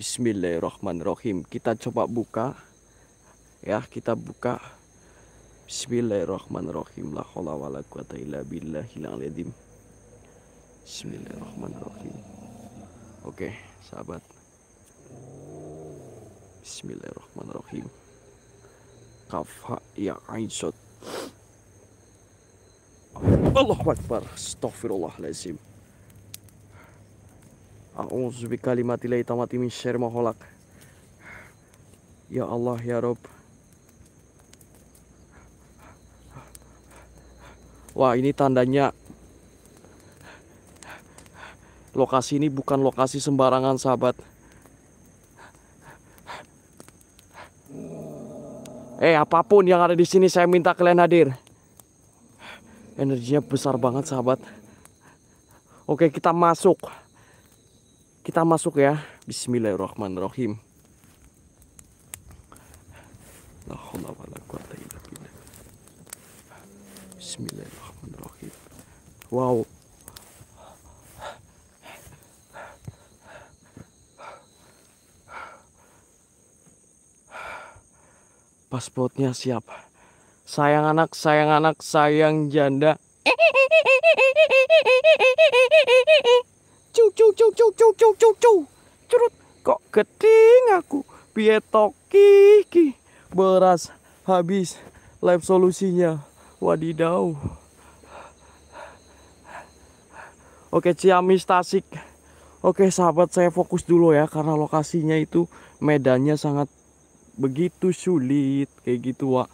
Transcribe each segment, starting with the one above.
Bismillahirrahmanirrahim. Kita coba buka. Ya, kita buka. Bismillahirrahmanirrahim. La haula wala quwata illa billahil azim. Bismillahirrahmanirrahim. Oke, sahabat. Bismillahirrahmanirrahim. Kafa ya Aisyah. Allahu Akbar. Astagfirullahaladzim. Ya Allah ya Rob. Wah, ini tandanya lokasi ini bukan lokasi sembarangan, sahabat. Eh, apa pun yang ada di sini saya minta kalian hadir. Energinya besar banget, sahabat. Oke, kita masuk. Kita masuk ya. Bismillahirrahmanirrahim. Bismillahirrahmanirrahim. Wow. Pasportnya siap. Sayang anak, sayang anak, sayang janda. Cuk cuk cuk cuk cuk cuk cuk cuk. Curut kok keting aku. Pietok kiki. Beras habis. Live solusinya. Wadidaw. Oke Ciamis Tasik. Oke sahabat saya fokus dulu ya karena lokasinya itu medannya sangat begitu sulit kayak gitu Wak.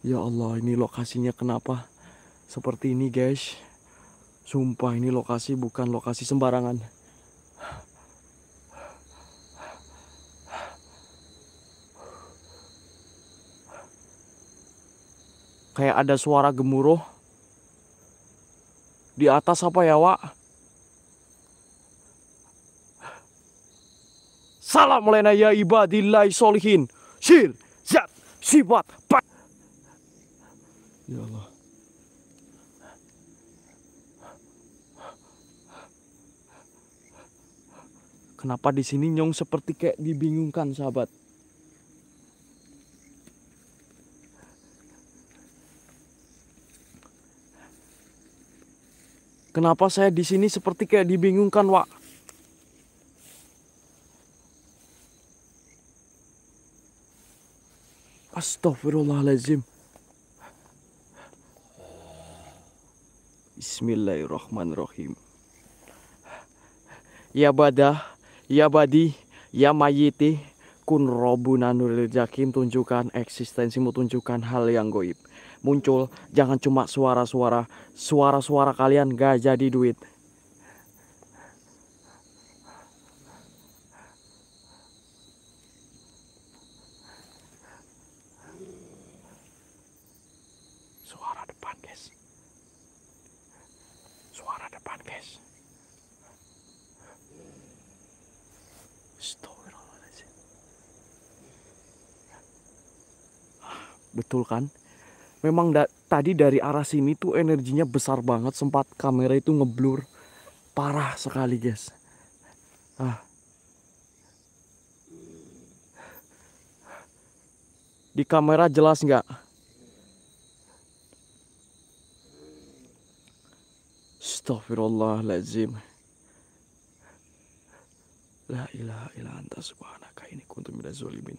Ya Allah ini lokasinya kenapa seperti ini guys. Sumpah ini lokasi bukan lokasi sembarangan. Kayak ada suara gemuruh. Di atas apa ya, Wak? Salam lena ya ibadillahi solihin. Sir, zat, sifat, pak. Kenapa di sini nyong seperti kayak dibingungkan, sahabat? Kenapa saya di sini seperti kayak dibingungkan, Wak? Astagfirullahaladzim. Bismillahirrahmanirrahim. Ya badah, ya badi, ya mayiti, kun robuna nuril jakim tunjukkan eksistensimu tunjukkan hal yang goib. Muncul, jangan cuma suara-suara, suara-suara kalian gak jadi duit. Suara depan, guys. Suara depan, guys. Astagfirullahaladzim. Betul kan? Memang da tadi dari arah sini tuh energinya besar banget. Sempat kamera itu ngeblur. Parah sekali, guys. Ah. Di kamera jelas nggak? Astaghfirullahaladzim. La ilaha illa anta subhanaka ini kuntu minaz zalimin.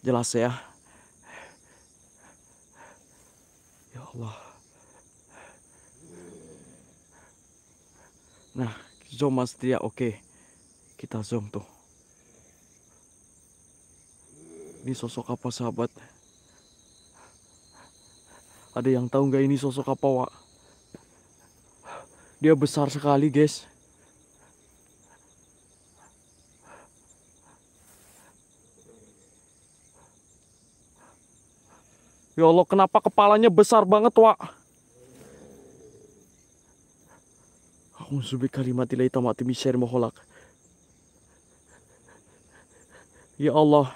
Jelas ya? Ya Allah. Nah, zoom mas dia oke. Kita zoom tuh. Ini sosok apa sahabat? Ada yang tahu nggak ini sosok apa, Wak? Dia besar sekali, guys. Ya Allah, kenapa kepalanya besar banget, Wak? Aku subi kalimat ilahi tamati misyar moholak. Ya Allah.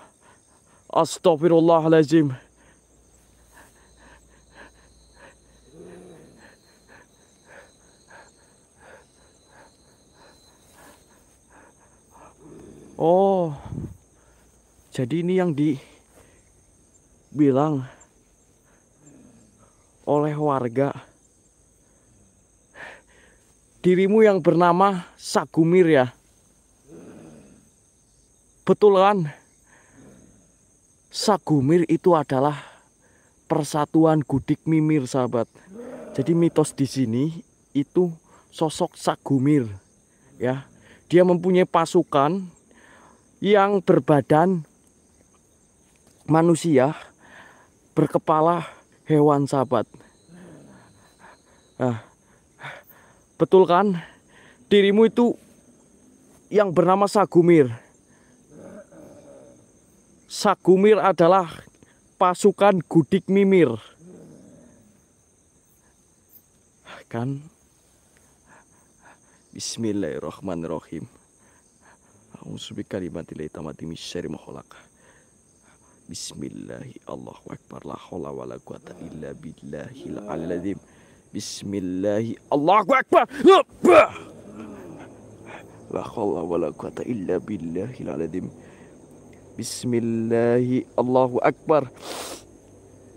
Astagfirullahaladzim. Oh, jadi ini yang dibilang oleh warga dirimu yang bernama Sagumir ya. Betul kan? Sagumir itu adalah persatuan Gudik Mimir, sahabat. Jadi mitos di sini itu sosok Sagumir, ya. Dia mempunyai pasukan yang berbadan manusia, berkepala hewan, sahabat. Nah, betul kan? Dirimu itu yang bernama Sagumir. Sagumir adalah pasukan Gudik Mimir. Kan? Bismillahirrahmanirrahim. A'udzu bikalimatillahi tammati min syarri ma khalaq. Bismillahi Allahu akbar la haula wala quwata illa billahil. Bismillahi Allahu akbar. La haula wala quwata illa billahil azim. Bismillahi akbar.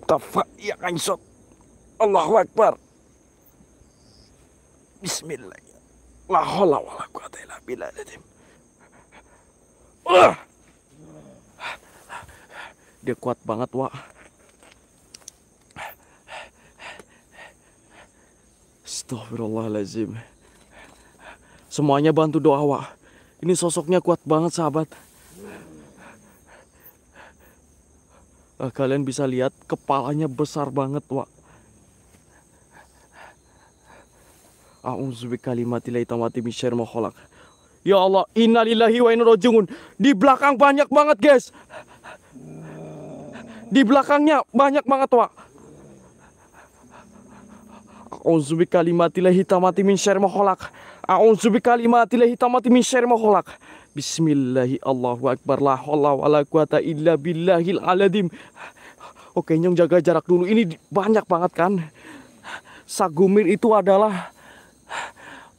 Akbar. Bismillah. La haula illa. Dia kuat banget, Wak. Astagfirullahaladzim. Semuanya bantu doa, Wak. Ini sosoknya kuat banget, sahabat. Nah, kalian bisa lihat kepalanya besar banget, Wak. Ya Allah, wa. Di belakang banyak banget, guys. Di belakangnya banyak banget, Wak. A'udzu bikalimatillahi tammati min syarri ma khalaq. A'udzu bikalimatillahi tammati min syarri ma khalaq. Bismillahi Allahu Akbar la haula wala quwata illa billahil aladim. Oke, nyong jaga jarak dulu. Ini banyak banget kan. Sagumir itu adalah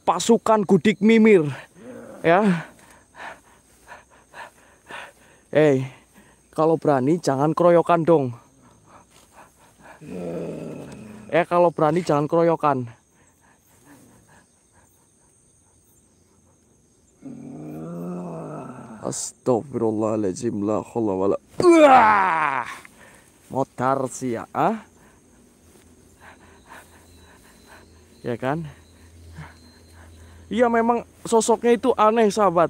pasukan Gudik Mimir. Ya. Eh, kalau berani jangan keroyokan dong. Eh, kalau berani jangan keroyokan. Astagfirullahaladzim la haula wala! Motar sih ya ah? Ya kan Iya memang sosoknya itu aneh sahabat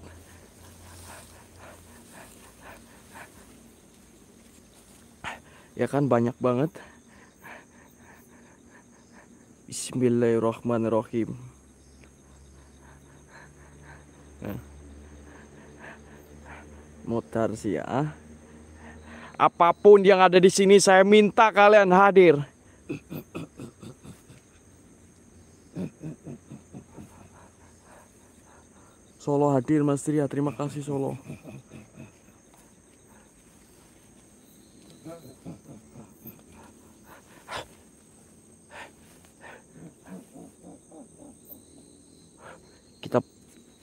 Ya kan banyak banget Bismillahirrahmanirrahim nah mutar sih ya. Apa pun yang ada di sini saya minta kalian hadir. Solo hadir Mas Tria, terima kasih Solo. Kita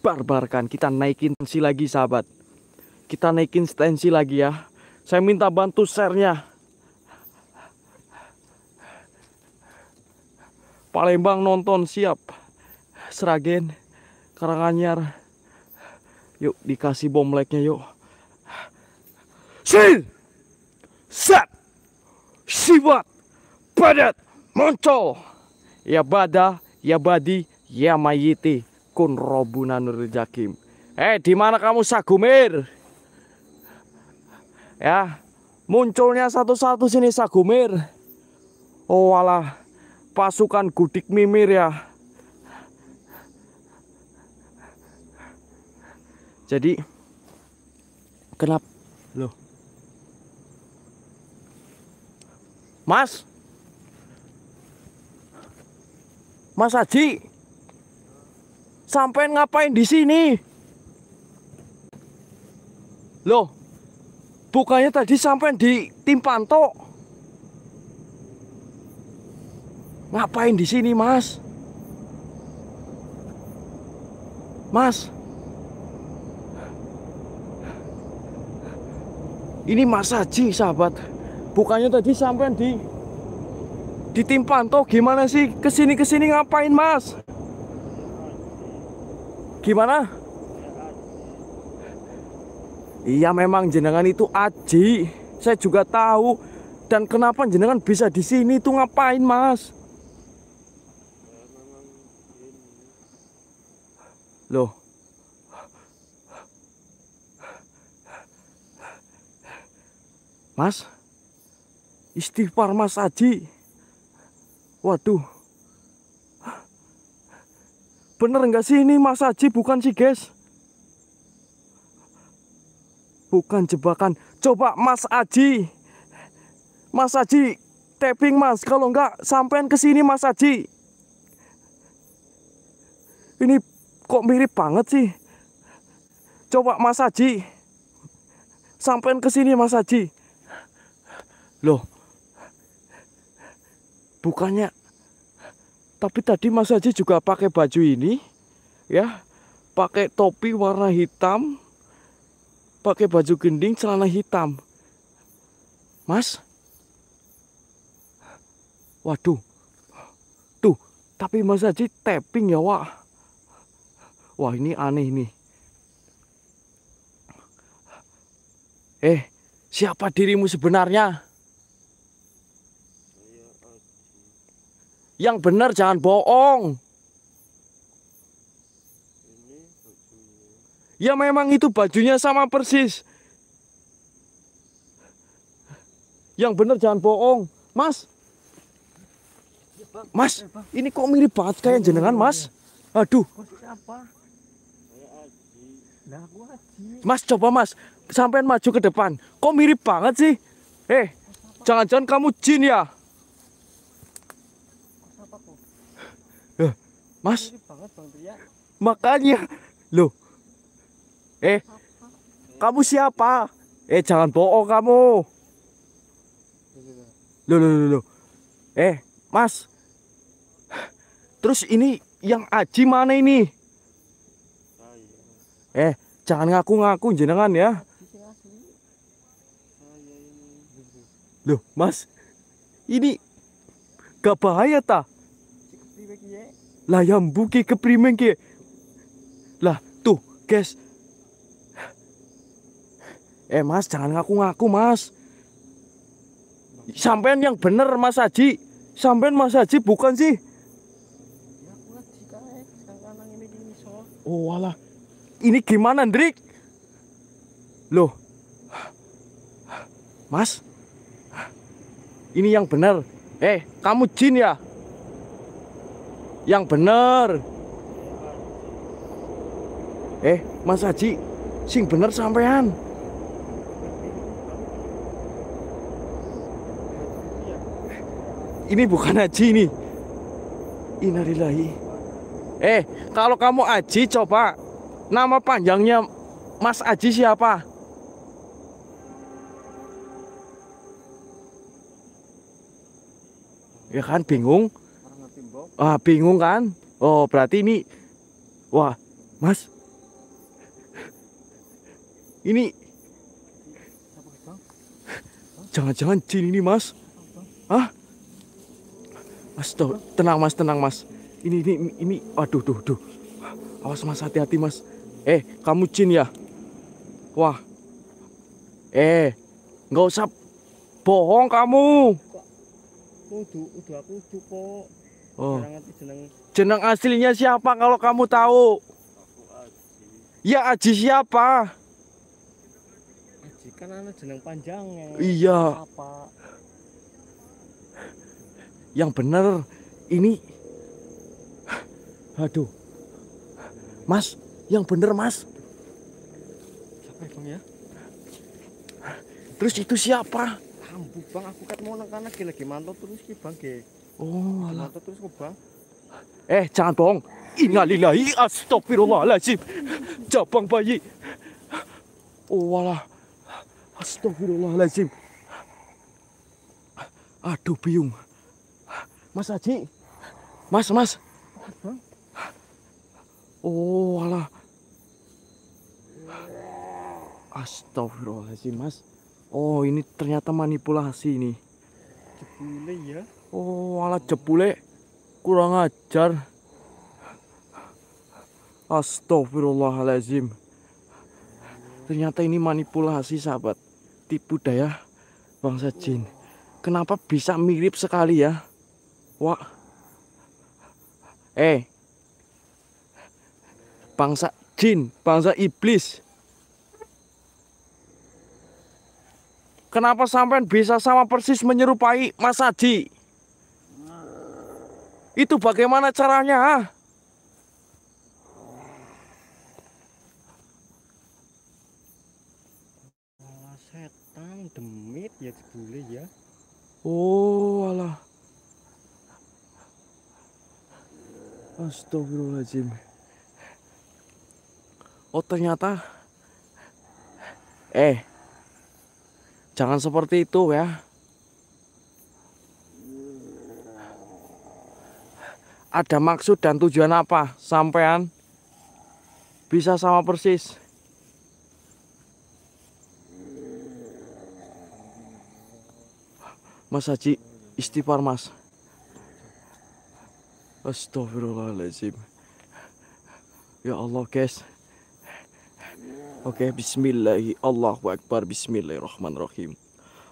barbarkan, kita naikin tensi lagi sahabat kita naikin stensi lagi ya. Saya minta bantu share-nya. Palembang nonton siap. Seragen, Karanganyar. Yuk dikasih bom like-nya yuk. Sil! Set! Sibat! Padat! Muncul! Ya bada, ya badi, ya mayiti. Kun robuna jakim. Eh, di mana kamu Sagumir? Ya, munculnya satu-satu sini Sagumir. Oh walah, pasukan Gudik Mimir ya. Jadi, kenapa? Loh. Mas? Mas Haji? Sampai ngapain di sini? Loh, Bukannya tadi sampai di tim panto. Ngapain di sini, Mas? Mas. Ini Mas Haji, sahabat. Bukannya tadi sampai di ditimpa toh gimana sih? Ke sini ke sini ngapain, Mas? Gimana? Iya memang jenengan itu aji. Saya juga tahu. Dan kenapa jenengan bisa di sini itu ngapain, Mas? Loh. Mas. Istighfar Mas Aji. Waduh. Bener nggak sih ini Mas Aji bukan sih, guys? Bukan jebakan. Coba Mas Aji. Mas Aji tapping Mas. Kalau nggak sampean ke sini Mas Aji. Ini kok mirip banget sih. Coba Mas Aji. Sampean ke sini Mas Aji. Loh. Bukannya tapi tadi Mas Haji juga pakai baju ini ya, pakai topi warna hitam, pakai baju gending, celana hitam. Mas? Waduh. Tuh, tapi Mas Haji tapping ya, Wak. Wah, ini aneh nih. Eh, siapa dirimu sebenarnya? Yang benar jangan bohong. Ya memang itu bajunya sama persis. Yang benar jangan bohong. Mas. Mas, ini kok mirip banget kayak jenengan, Mas? Aduh. Mas, coba Mas. Sampai maju ke depan. Kok mirip banget sih? Eh, jangan-jangan kamu jin ya? Mas. Makanya. Loh. Eh. Kamu siapa? Eh, jangan bohong kamu. Loh, loh, loh, loh. Eh, Mas. Terus ini yang Aji mana ini? Eh, jangan ngaku-ngaku jenengan ya. Loh, Mas. Ini gak bahaya tak? Lah yang buki keprimen ki. Lah tuh, guys. Eh Mas, jangan ngaku-ngaku Mas. Sampean yang bener Mas Haji. Sampean Mas Haji bukan sih? Oh walah. Ini gimana, Ndrik? Loh. Mas. Ini yang benar. Eh, kamu jin ya? Yang bener. Eh, Mas Haji, sing bener sampean. Ini bukan Haji ini. Innalillahi. Eh, kalau kamu Aji coba nama panjangnya Mas Aji siapa? Ya kan bingung? Ah, bingung kan? Oh, berarti ini wah, Mas. Ini Jangan-jangan jin ini, Mas. Hah? Mas, tuh, tenang, Mas, tenang, Mas. Ini ini ini waduh, tuh, tuh. Awas, Mas, hati-hati, Mas. Eh, kamu jin ya? Wah. Eh, nggak usah bohong kamu. Udah, udah aku cukup. Oh. Jeneng Jeneng aslinya siapa kalau kamu tahu? Ya Aji siapa? Aji kan ana jeneng panjangnya. Iya. Apa? Yang bener ini Aduh. Mas, yang bener Mas. Siapa ya, Bang ya? Terus itu siapa? Ambu Bang, aku kat mau nang kana ki lagi mantau terus ki Bang ge. Oh, alah. Terus kok Bang. Eh, jangan bohong. Innalillahi astagfirullahaladzim. Jabang bayi. Oh, walah. Astagfirullahaladzim. Aduh, biung. Mas Haji. Mas, mas. Oh, walah. Astagfirullahaladzim, mas. Oh, ini ternyata manipulasi ini. Jebule ya. Oh, alat jebule kurang ajar. Astagfirullahaladzim. Ternyata ini manipulasi sahabat. Tipu daya bangsa jin. Kenapa bisa mirip sekali ya? Wah. Eh. Bangsa jin, bangsa iblis. Kenapa sampai bisa sama persis menyerupai Mas Haji? Itu bagaimana caranya? ah? Malah setan demit ya jebule ya. Oh, alah. Astagfirullahaladzim. Oh, ternyata. Eh. Jangan seperti itu ya. Ada maksud dan tujuan apa? Sampean bisa sama persis? Mas Haji istighfar mas. Astagfirullahaladzim. Ya Allah guys. Oke Akbar Bismillahirrahmanirrahim.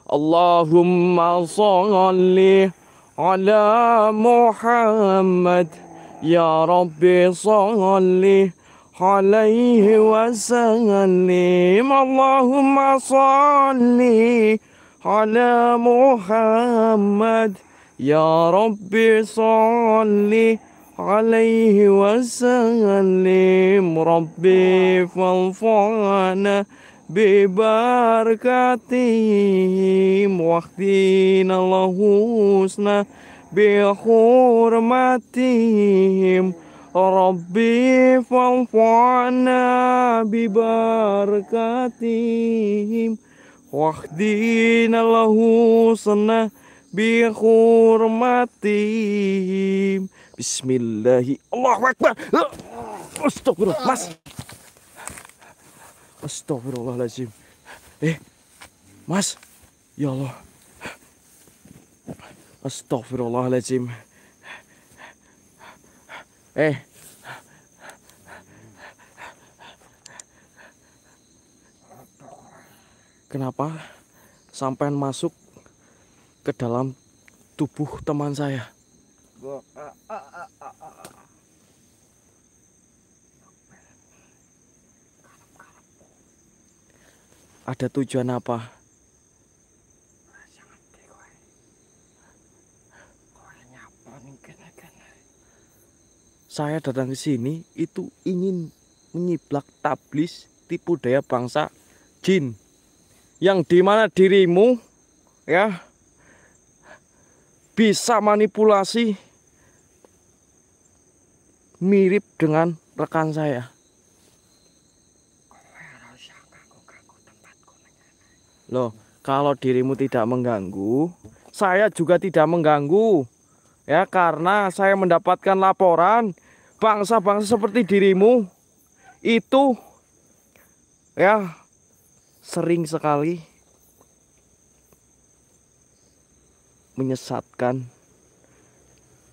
Allahumma salli على محمد. يا رب صل عليه وسلم. اللهم صل على محمد. يا رب صل عليه وسلم. ربي فانفعنا ببركاتهم واهدنا الحسنى بحرمتهم ربي فانفعنا ببركاتهم واهدنا الحسنى بحرمتهم بسم الله الله أكبر Astagfirullah Mas Astagfirullahaladzim Eh Mas. Ya Allah. Astagfirullahaladzim Eh. Kenapa sampai masuk ke dalam tubuh teman saya? Gua ah, ah, ah, ah, ah, Ada tujuan apa? Saya datang ke sini itu ingin menyiblak tablis tipu daya bangsa jin. Yang di mana dirimu ya bisa manipulasi mirip dengan rekan saya. Loh, kalau dirimu tidak mengganggu, saya juga tidak mengganggu. Ya, karena saya mendapatkan laporan bangsa-bangsa seperti dirimu itu ya sering sekali menyesatkan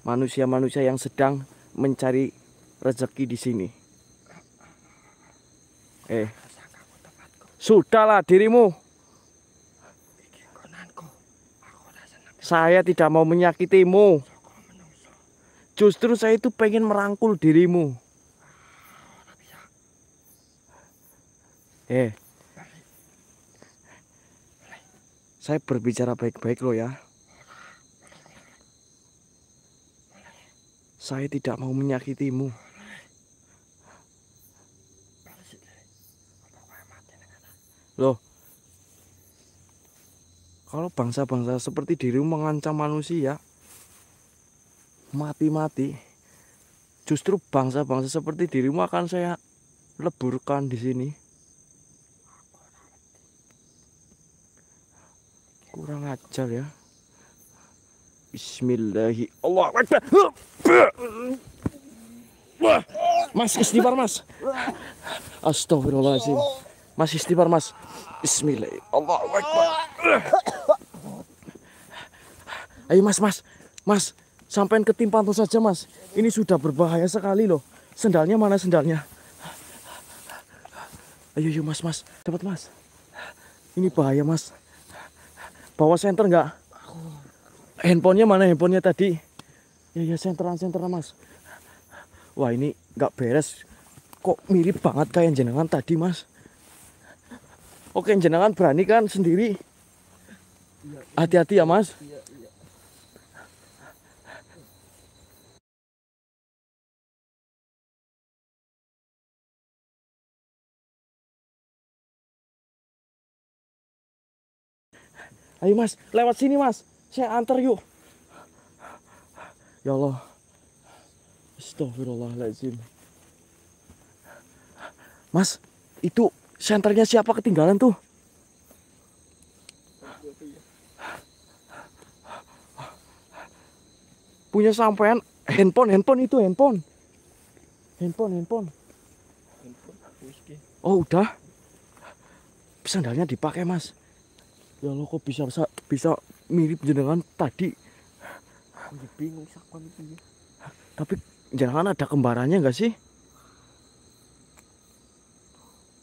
manusia-manusia yang sedang mencari rezeki di sini. Eh, sudahlah dirimu. Saya tidak mau menyakitimu. Justru saya itu pengen merangkul dirimu. Eh, saya berbicara baik-baik loh ya. Saya tidak mau menyakitimu. Loh, kalau bangsa-bangsa seperti dirimu mengancam manusia, mati-mati, justru bangsa-bangsa seperti dirimu akan saya leburkan di sini. Kurang ajar ya. Bismillahi Allah Mas istighfar mas. Astagfirullahaladzim. Mas istighfar mas. Bismillah. Ayo mas, mas, mas, sampai ketimpa tuh saja mas. Ini sudah berbahaya sekali loh. Sendalnya mana sendalnya? Ayo, yuk mas, mas, cepat mas. Ini bahaya mas. Bawa senter nggak? Handphonenya mana handphonenya tadi? Ya ya senteran senteran mas. Wah ini nggak beres. Kok mirip banget kayak jenengan tadi mas? Oke jenengan berani kan sendiri? Hati-hati ya mas. Ayo mas, lewat sini mas. Saya antar yuk. Ya Allah. Astagfirullahaladzim. Mas, itu senternya siapa ketinggalan tuh? Punya sampean handphone, handphone itu handphone. Handphone, handphone. Oh udah. Sandalnya dipakai mas. Ya Allah kok bisa bisa, bisa mirip jenengan tadi. Aku ya bingung sakwan itu ya. Tapi jenengan ada kembarannya nggak sih?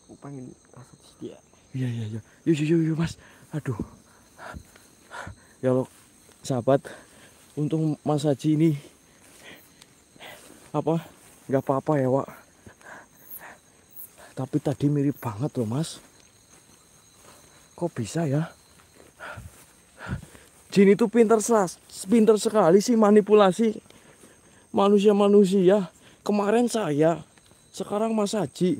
Aku pengen kasut dia. Iya iya iya. Yuk yuk yuk, mas. Aduh. Ya Allah sahabat. Untung Mas Haji ini apa nggak apa-apa ya Wak. Tapi tadi mirip banget loh Mas. Kok bisa ya? Jin itu pinter sas, pinter sekali sih manipulasi manusia-manusia. Kemarin saya, sekarang Mas Haji.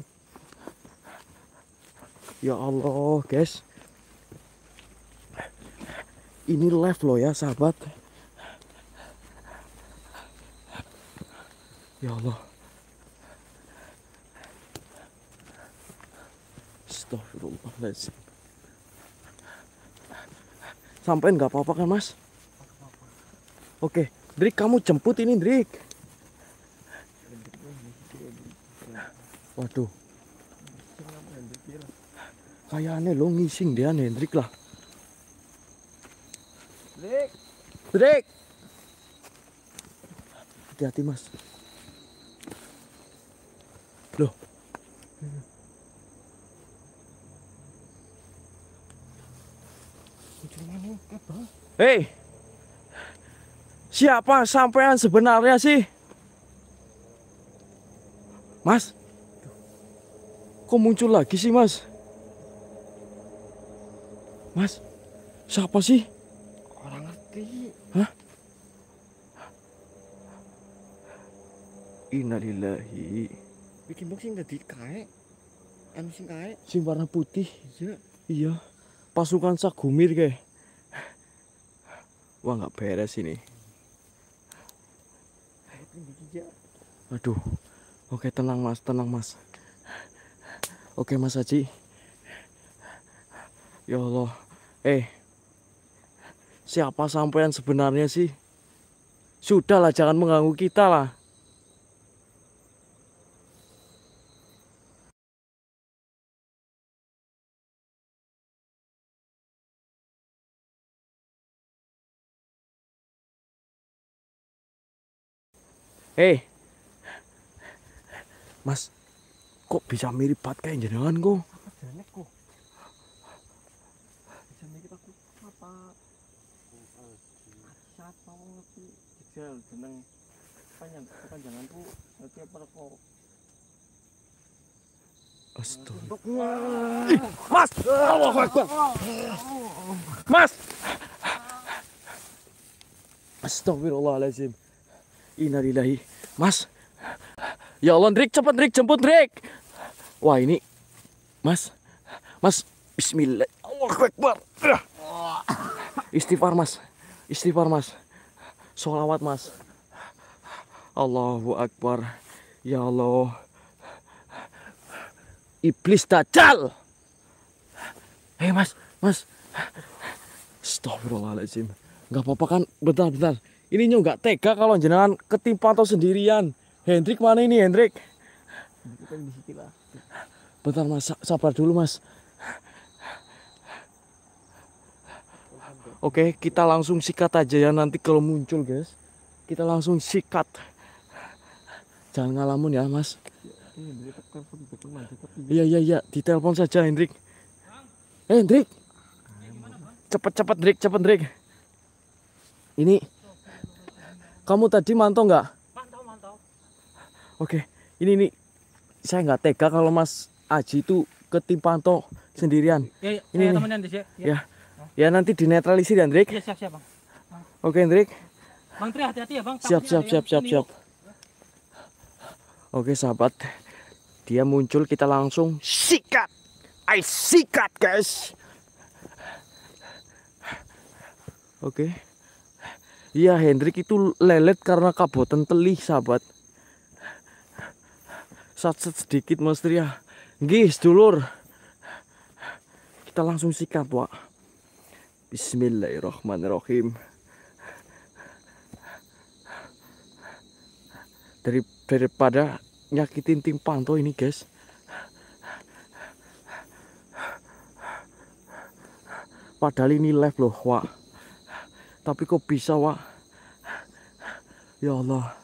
Ya Allah, guys. Ini live loh ya, sahabat. Ya Allah. Astagfirullahaladzim. Sampai nggak apa-apa kan, Mas? Oke, Drik kamu jemput ini, Drik. Waduh. Kayaknya lo ngising dia Hendrik lah. Lek, Drik. Hati-hati, Mas. Loh. cuma nih apa? Hei. Siapa sampean sebenarnya sih? Mas. Kok muncul lagi sih, Mas? Mas. Siapa sih? Orang ngerti. Innalillahi. Bikin box sing dadi kae. Anu sing kae. Sing warna putih. Iya. Iya. Pasukan Sagumir kayak. Wah nggak beres ini. Aduh. Oke tenang mas, tenang mas. Oke mas Haji. Ya Allah. Eh. Siapa sampean sebenarnya sih? Sudahlah jangan mengganggu kita lah. Hei. Mas, kok bisa mirip banget kayak jenengan kok? Apa kok? Jane kita ku apa? Siapa wong ngerti? Jajal jeneng panjang kepanjanganku ngerti apa kok? Astaga. Mas, Allahu Akbar. Mas. Astagfirullahaladzim. Innalillahi. Mas. Ya Allah, Drik, cepat Drik, jemput Drik. Wah, ini Mas. Mas, bismillah. Allahu Akbar. Istighfar, Mas. Istighfar, Mas. Sholawat, Mas. Allahu Akbar. Ya Allah. Iblis dajjal. Hei mas, mas. Astagfirullahaladzim. Gak apa-apa kan? Bentar, bentar. Ini nggak tega kalau jenengan ketimpa atau sendirian. Hendrik mana ini Hendrik? Bentar mas, sa- sabar dulu mas. Oke, kita langsung sikat aja ya nanti kalau muncul guys. Kita langsung sikat. Jangan ngalamun ya mas. Tapi Iya iya iya, ditelepon saja Hendrik. Eh Hendrik. Cepet cepet Hendrik, cepet Hendrik. Ini kamu tadi mantau nggak? Mantau, mantau. Oke, ini nih saya nggak tega kalau Mas Aji itu ketimpanto sendirian. Ya, ya, Ini temenin di sini. Ya. Ya nanti dinetralisir ya, Hendrik. Iya, siap, siap, Bang. Oke Hendrik. Bang Tri hati-hati ya, Bang. Siap siap siap siap siap. Oke sahabat, dia muncul kita langsung sikat. I sikat guys. Oke. Iya Hendrik itu lelet karena kabotan telih sahabat. Sat-sat sedikit mas Tria. Gih dulur. Kita langsung sikat Wak. Bismillahirrahmanirrahim. dari daripada nyakitin tim panto ini guys padahal ini live loh wak tapi kok bisa wak? Ya Allah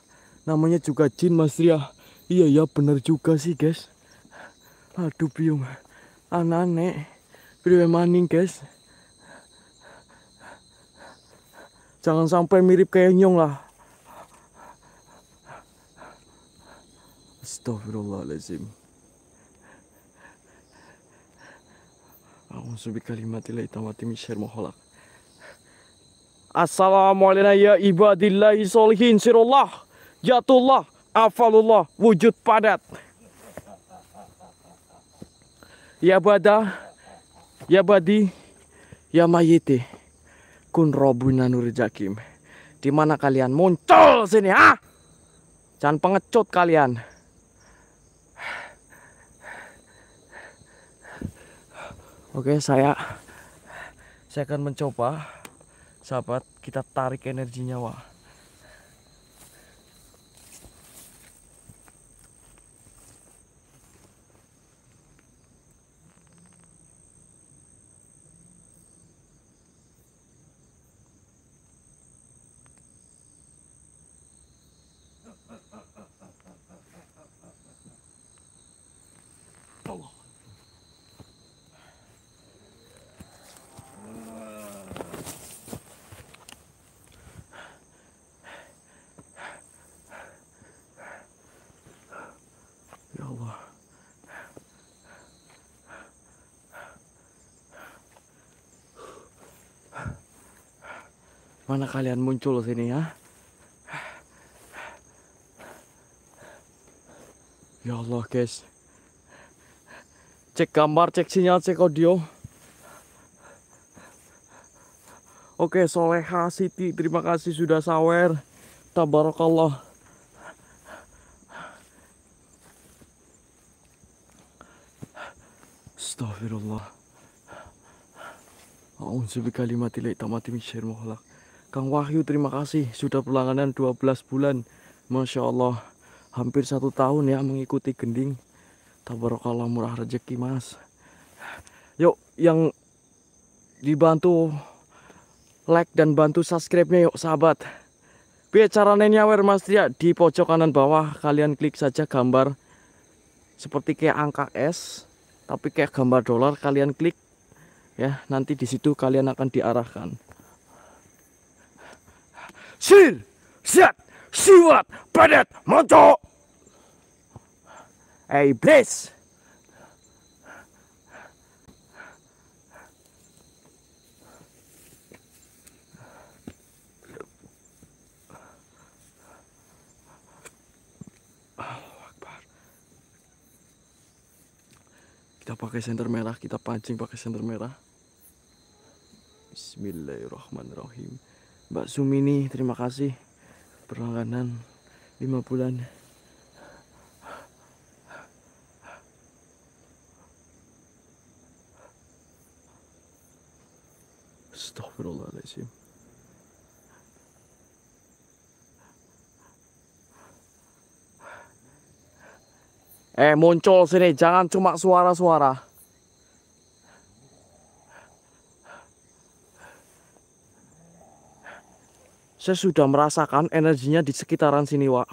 namanya juga jin mas Ria. Iya ya bener juga sih guys. Aduh biung aneh Priwe maning guys. Jangan sampai mirip kayak nyong lah. Astagfirullahaladzim. Tammati min syarri ma khalaq. Assalamualaikum ya ibadillahi solihin sirullah. Jatullah, afalullah, wujud padat. Ya bada, ya badi, ya mayiti. Kun robuna nur jakim. Di mana kalian muncul sini, ah? Jangan pengecut kalian. Oke, saya saya akan mencoba sahabat kita tarik energinya, Wak. Allah. Ya Allah. Mana kalian muncul sini ya? Ya Allah guys. Cek gambar, cek sinyal, cek audio. Oke, Soleha Siti, terima kasih sudah sawer. Tabarakallah. Astagfirullah. A'udzu bikalimatillahi tammati min syarri ma khalaq. Kang Wahyu terima kasih sudah berlangganan 12 bulan. Masya Allah hampir satu tahun ya mengikuti gending. Tabarakallah murah rezeki mas. Yuk yang dibantu like dan bantu subscribe-nya yuk sahabat. Biar caranya mas Tria di pojok kanan bawah kalian klik saja gambar seperti kayak angka S tapi kayak gambar dolar kalian klik ya nanti di situ kalian akan diarahkan Sir, siat, siwat, padat, montok. Eh, iblis. Kita pakai senter merah, kita pancing pakai senter merah. Bismillahirrahmanirrahim. Mbak Sumini, terima kasih berlangganan 5 bulan. Astagfirullahaladzim. Eh muncul sini, jangan cuma suara-suara. Saya sudah merasakan energinya di sekitaran sini, Wak.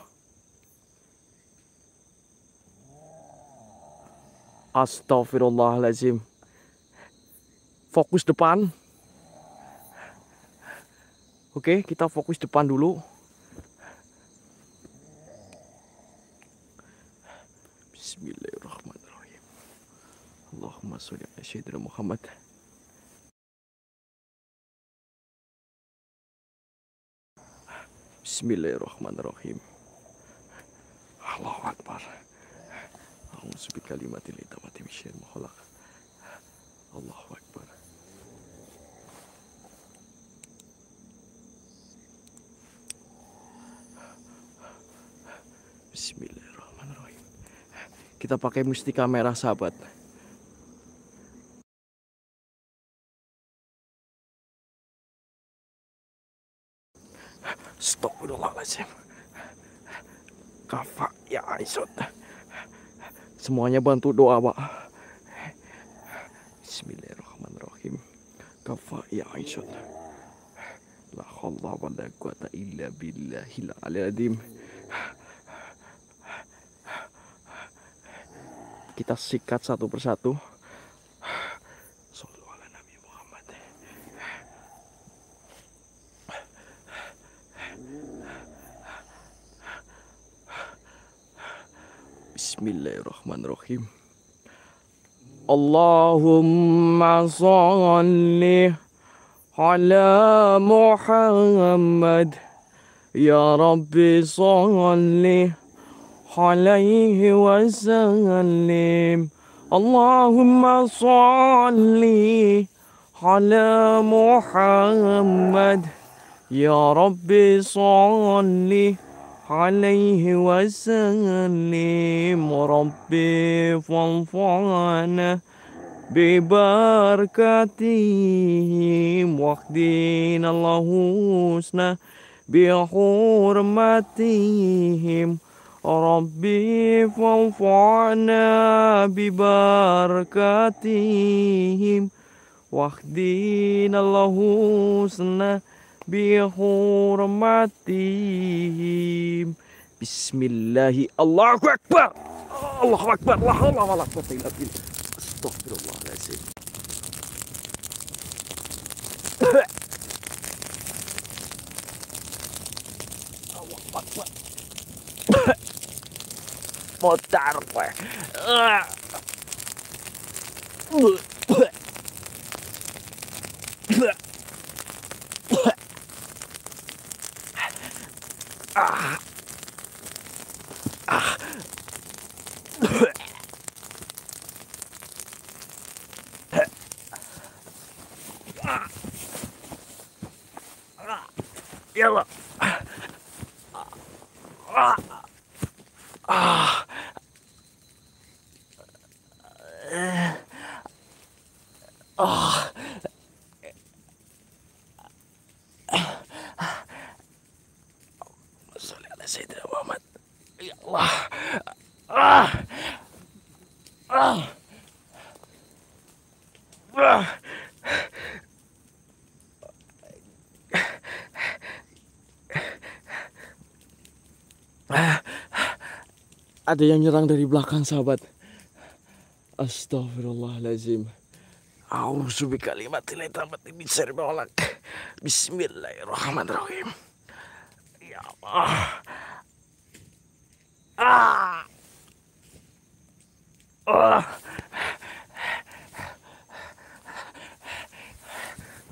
Astagfirullahaladzim. Fokus depan. Oke, kita fokus depan dulu. Bismillahirrahmanirrahim. Allahumma sholli ala Muhammad. Bismillahirrahmanirrahim. Allahu Akbar. A'udzu bikalimatil hitamati min syarri ma khalaq. Allahu Akbar. Bismillahirrahmanirrahim. Kita pakai mustika merah sahabat. Astagfirullahaladzim. Kafa ya Aisyah. Semuanya bantu doa, Pak. Bismillahirrahmanirrahim. Kafa ya Aisyah. La haula wa la quwata illa billahil aliyil Kita sikat satu persatu. Sallu ala Nabi Muhammad. Bismillahirrahmanirrahim. Allahumma salli ala Muhammad. Ya Rabbi salli alaihi wasallim. Allahumma salli ala Muhammad. Ya Rabbi salli عليه وسلم. ربي فانفعنا ببركاتهم. واهدنا الحسنى بحرمتهم. ربي فانفعنا ببركاتهم. واهدنا الحسنى bihurmatihim Bismillahi Allahu Akbar Allahu Akbar La haula wa la quwwata illa billah Astagfirullahaladzim Allahu Akbar Motar Ya Allah. Salli Ada yang nyerang dari belakang sahabat. Astagfirullahaladzim. A'udzu bikalimatil hitamati min syarri. Bismillahirrahmanirrahim. Ya Allah. Ah. Ah.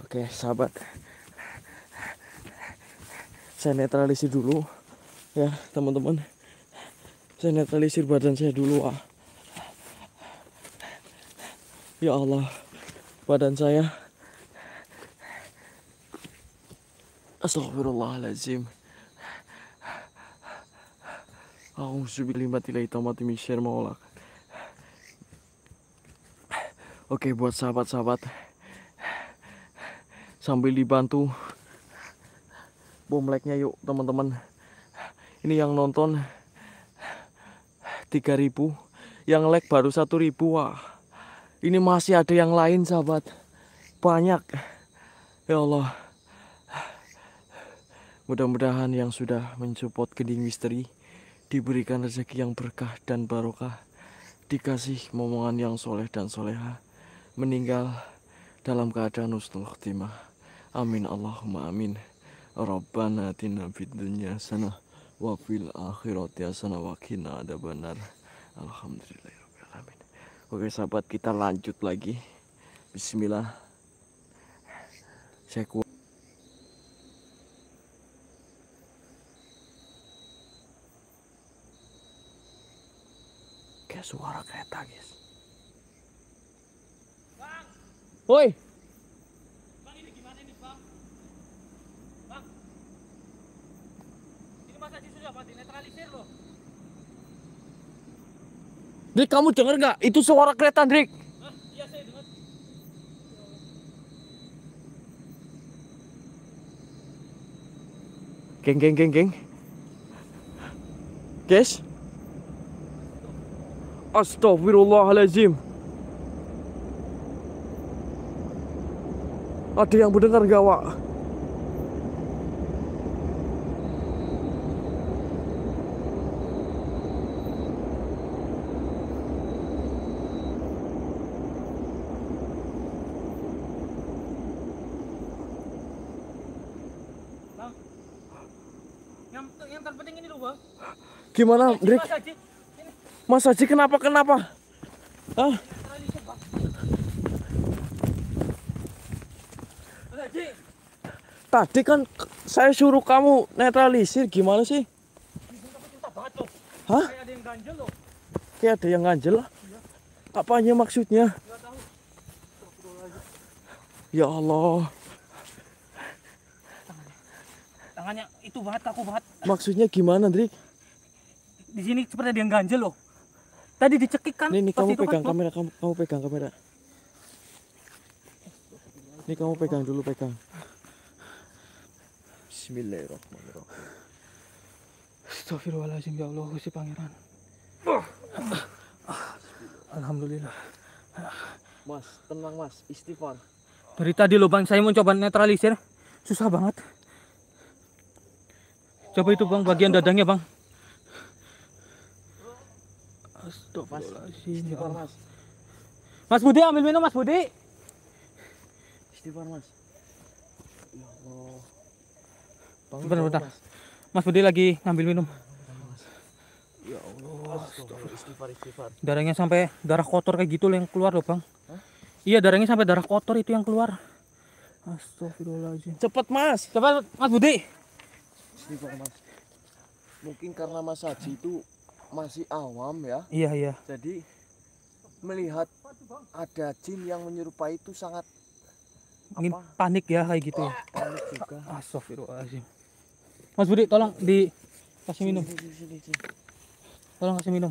Oke, sahabat. Saya netralisir dulu ya, teman-teman. Saya netralisir badan saya dulu, ah. Ya Allah, badan saya. Astagfirullahaladzim. Oke, buat sahabat-sahabat sambil dibantu bom like-nya yuk, teman-teman. Ini yang nonton 3000 Yang like baru satu ribu wah. Ini masih ada yang lain sahabat. Banyak. Ya Allah. Mudah-mudahan yang sudah mensupport Keding Misteri diberikan rezeki yang berkah dan barokah. Dikasih momongan yang soleh dan soleha. Meninggal dalam keadaan husnul khotimah. Amin Allahumma amin. Rabbana atina fid dunya hasanah wa fil akhirati hasanah wa qina adzabannar. Alhamdulillahirabbil alamin. Oke sahabat kita lanjut lagi. Bismillah. Saya suara kereta guys. Woi, Bang ini gimana ini bang? Bang, ini Mas Haji sudah pak dinetralisir loh. Drik kamu denger nggak? Itu suara kereta, Drik. Hah? Iya saya dengar. Geng, geng, geng, geng. Guys. Astagfirullahaladzim. Ada yang mendengar gak, Wak? Bang, yang yang terpenting ini loh bang. Gimana, Drik? Mas Haji, kenapa, kenapa? Hah? Tadi kan saya suruh kamu netralisir, gimana sih? Hah? Kayak ada yang ganjel loh. Kayak ada yang ganjel lah. Apanya maksudnya? Ya Allah, Tangannya itu banget kaku banget. maksudnya gimana, Drik? Di sini seperti ada yang ganjel loh. Tadi dicekik kan? Nih, nih pas kamu itu kan, pegang Bang. kamera, kamu, kamu pegang kamera. Nih kamu pegang dulu, pegang. Bismillahirrahmanirrahim. Astagfirullahaladzim ya Allah Gusti Pangeran. Alhamdulillah. Mas, tenang mas, istighfar. Dari tadi loh bang, saya mau coba netralisir, susah banget. Coba itu bang, bagian dadangnya bang. Mas, Astagfirullahaladzim. ya istighfar mas, Mas Budi ambil minum Mas Budi. istighfar mas. Ya Allah. Bangun, Bentar, bentar. Mas. Mas Budi lagi ngambil minum. Ya Allah. Istighfar, istighfar. Darahnya sampai darah kotor kayak gitu loh yang keluar loh bang. Iya darahnya sampai darah kotor itu yang keluar. Astagfirullahaladzim. Cepet mas. Coba Mas Budi. Istighfar mas. Mungkin karena Mas Haji itu masih awam ya. Iya iya. Jadi melihat ada jin yang menyerupai itu sangat Ingin Apa? panik ya kayak gitu ya. panik juga. Astagfirullahaladzim. Mas Budi tolong dikasih minum. Sini, sini, sini, sini. Tolong kasih minum.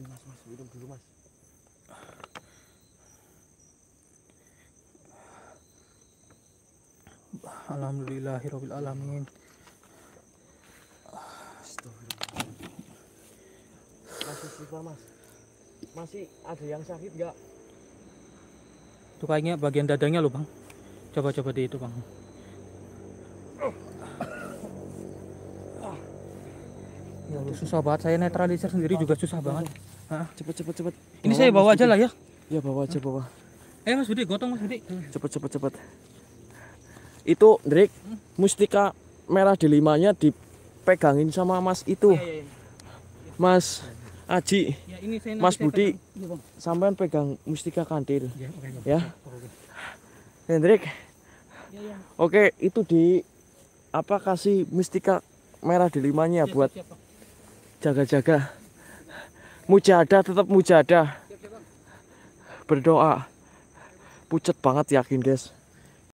Mas, mas, minum dulu mas. Alhamdulillahirabbil alamin. Mas, istighfar mas. Masih ada yang sakit nggak? Itu kayaknya bagian dadanya loh, Bang. Coba coba di itu, Bang. Ya Allah, susah banget saya netralisir sendiri juga susah banget. Hah? Cepet, cepet, cepet. Ini saya bawa aja lah ya. Ya bawa aja bawa. Eh Mas Budi, gotong Mas Budi. Cepet, cepet, cepet. Itu, Drik, mustika merah delimanya dipegangin sama Mas itu, Iya, iya, iya. Mas Aji. Ya, ini saya Mas Budi. Sampean pegang mustika kantil, Ya, oke. ya. Hendrik. Ya, ya. Oke, itu di apa kasih mustika merah delimanya Ya, buat jaga-jaga. Mujahadah tetap mujahadah. Berdoa. Pucet banget yakin, guys.